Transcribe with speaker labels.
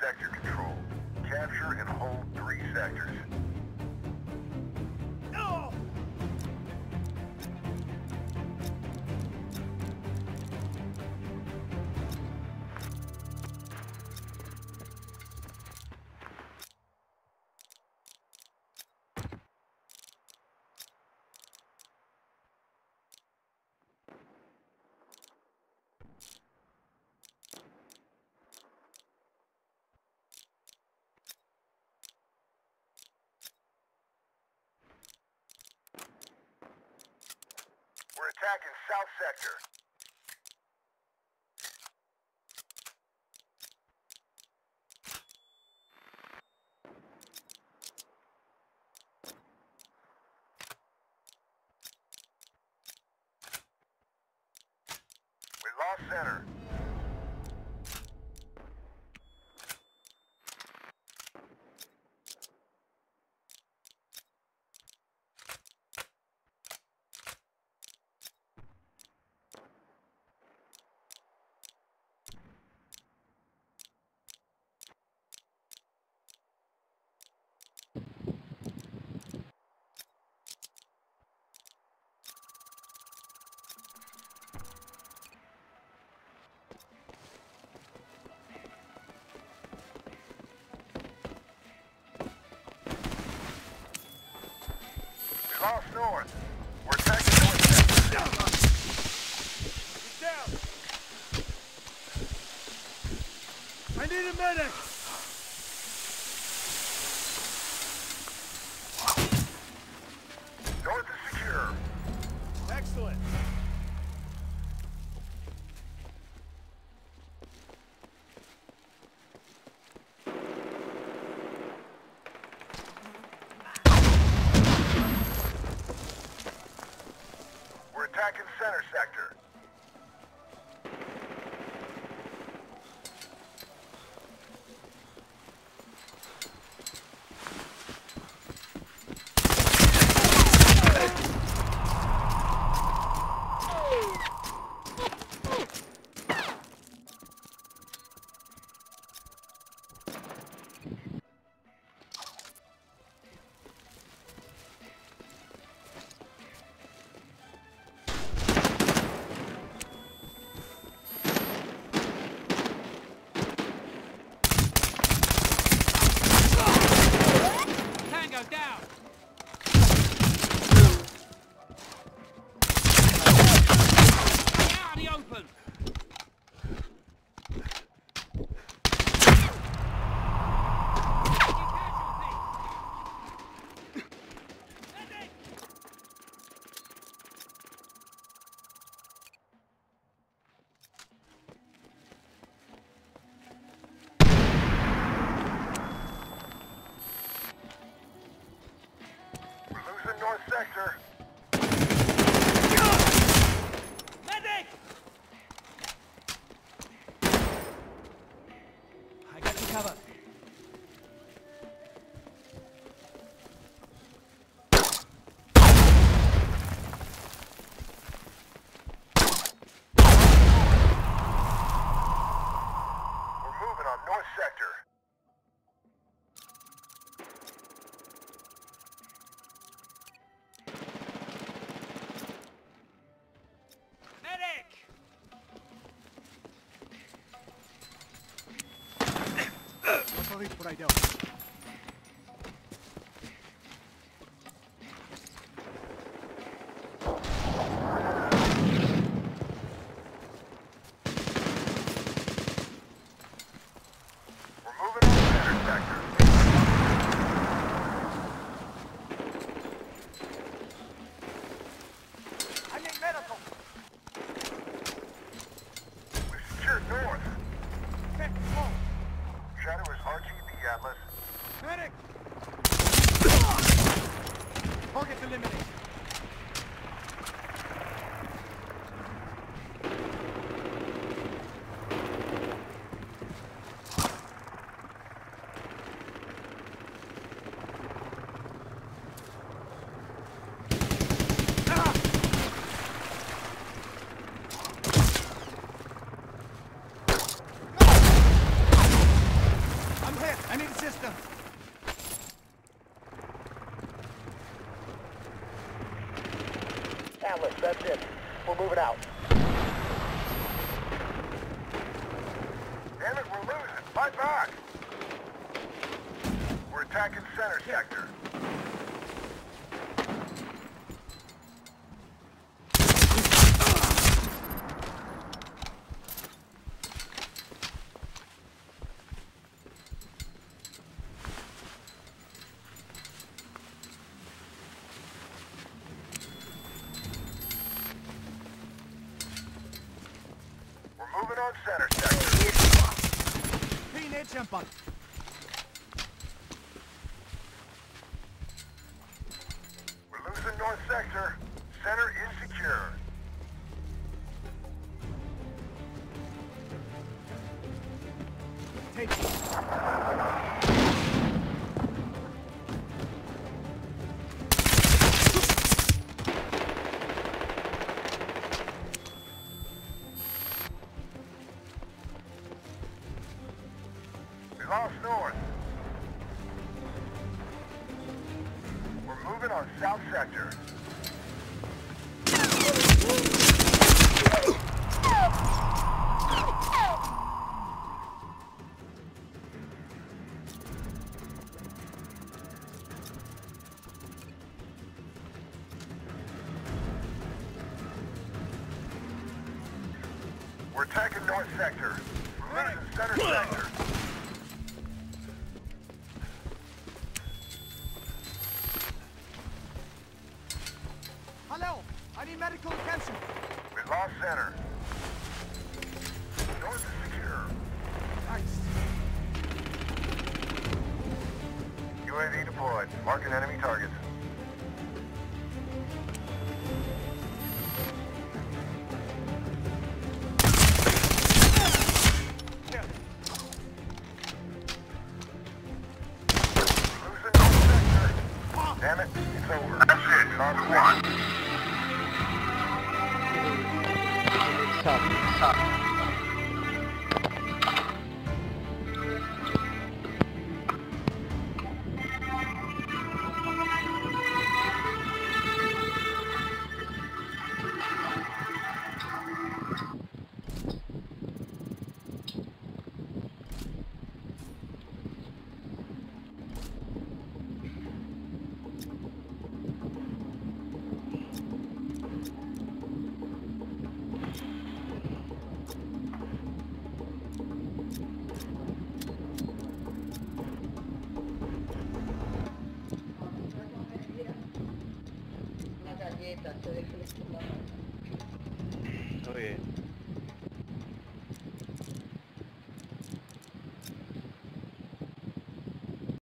Speaker 1: Sector Control. Capture and hold three sectors. We're attacking South Sector. We lost center. North. We're attacking north sector.
Speaker 2: I need a medic!
Speaker 1: We're attacking center sector. Sector.
Speaker 2: sorry, but I
Speaker 1: don't. That's it. We're moving out. Damn it, we're losing. Fight back. We're attacking center sector. We're moving on center sector.
Speaker 2: Teenage jump on.
Speaker 1: Lost north. We're moving on south sector. We're attacking north sector. We're losing center sector.
Speaker 2: Need medical attention.
Speaker 1: We lost center. North is secure.
Speaker 2: Nice.
Speaker 1: UAV deployed. Marking enemy targets.
Speaker 3: さ
Speaker 4: あ déjame